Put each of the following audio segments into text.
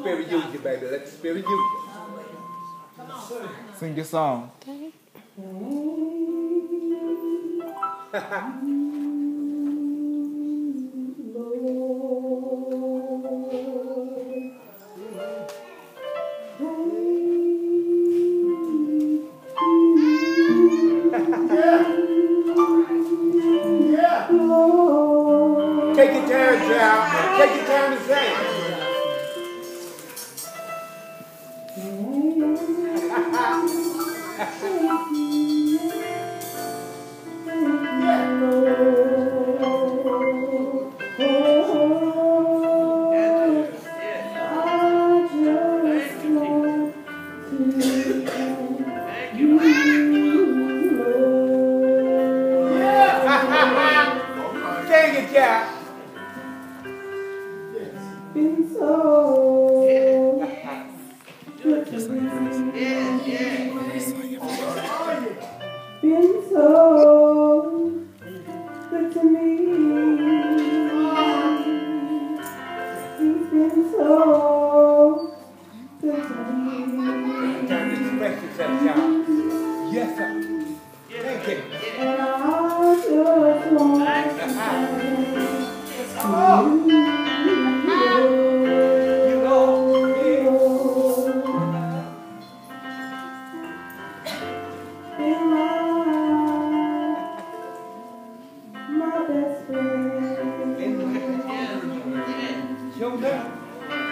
spirit use you, baby. Let the spirit use you. Sing your song. Okay. Take your time, child. Take your time to sing. Been so good to me. Been so good to me. He's been so good to me. Time to express yourself, child. Yes, sir. Thank you.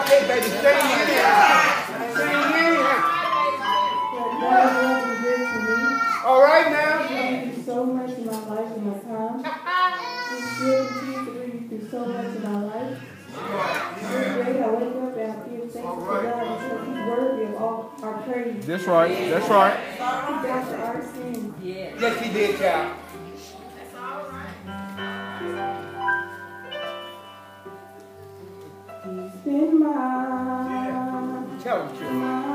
Okay, baby. Sing in. Sing in. But God has been good to me. All right now. He's been through so much in my life and my time. He still continues to bring me through so much in my life. Every day I wake up and I feel thankful to God because He's worthy of all our praise. That's right. That's right. He died for our sins. Yes, he did, child. That was cute.